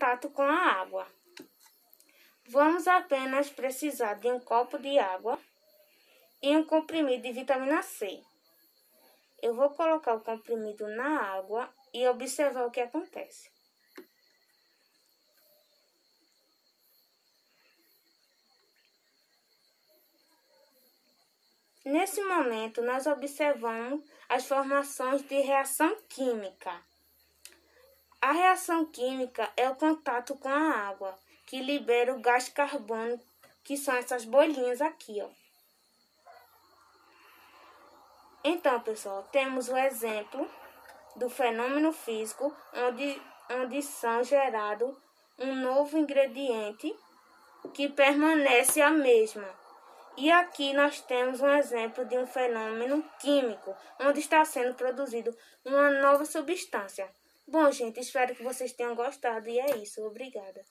contato com a água. Vamos apenas precisar de um copo de água e um comprimido de vitamina C. Eu vou colocar o comprimido na água e observar o que acontece. Nesse momento, nós observamos as formações de reação química. A reação química é o contato com a água, que libera o gás carbônico, que são essas bolinhas aqui, ó. Então, pessoal, temos o exemplo do fenômeno físico, onde, onde são gerados um novo ingrediente que permanece a mesma. E aqui nós temos um exemplo de um fenômeno químico, onde está sendo produzido uma nova substância. Bom, gente, espero que vocês tenham gostado e é isso. Obrigada.